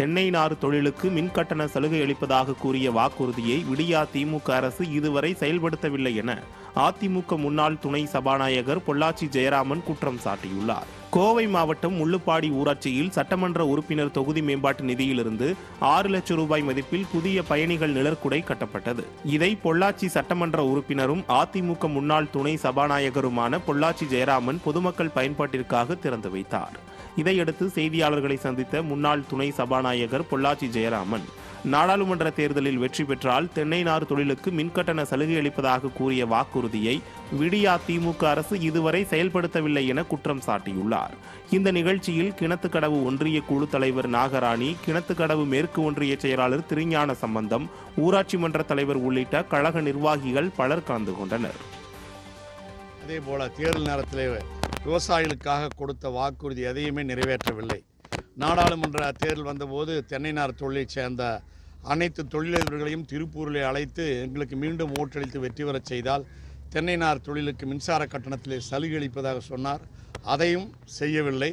தென்னை நார் தொழிலுக்கு மின்கட்டண சலுகை அளிப்பதாக கூறிய வாக்குறுதியை விடியா திமுக அரசு இதுவரை செயல்படுத்தவில்லை என அதிமுக முன்னாள் துணை சபாநாயகர் பொள்ளாச்சி ஜெயராமன் குற்றம் சாட்டியுள்ளார். கோவை மாவட்டம் முள்ளுப்பாடி ஊராட்சியில் சட்டமன்ற உறுப்பினர் தொகுதி மேம்பாட்டு நிதியிலிருந்து ஆறு லட்சம் ரூபாய் மதிப்பில் புதிய பயணிகள் நிழற்குடை கட்டப்பட்டது. இதை பொள்ளாச்சி சட்டமன்ற உறுப்பினரும் அதிமுக முன்னாள் துணை சபாநாயகருமான பொள்ளாச்சி ஜெயராமன் பொதுமக்கள் பயன்பாட்டிற்காக திறந்து வைத்தார். இதையடுத்து செய்தியாளர்களை சந்தித்த முன்னாள் துணை சபாநாயகர் பொள்ளாச்சி ஜெயராமன். நாடாளுமன்ற தேர்தலில் வெற்றி பெற்றால் தென்னைநார் தொழிலுக்கு மின்கட்டண சலுகை அளிப்பதாக கூறிய வாக்குறுதியை விடியா திமுக அரசு இதுவரை செயல்படுத்தவில்லை என குற்றம் சாட்டியுள்ளார். இந்த நிகழ்ச்சியில் கிணத்துக்கடவு ஒன்றிய குழு தலைவர் நாகராணி கிணத்துக்கடவு மேற்கு ஒன்றிய செயலாளர் திருஞான சம்பந்தம் ஊராட்சி மன்ற தலைவர் உள்ளிட்ட கழக நிர்வாகிகள் பலர் கலந்து கொண்டனர். அதே போல தேர்தல் நேரத்தில் விவசாயிகளுக்காக கொடுத்த வாக்குறுதி எதையுமே நிறைவேற்றவில்லை. நாடாளுமன்ற தேர்தல் வந்தபோது தென்னைநார் தொழிலைச் சேர்ந்த அனைத்து தொழிலதிபர்களையும் திருப்பூரில் அழைத்து எங்களுக்கு மீண்டும் ஓட்டளித்து வெற்றி பெறச் செய்தால் தென்னைநார் தொழிலுக்கு மின்சார கட்டணத்தில் சலுகை அளிப்பதாக சொன்னார். அதையும் செய்யவில்லை.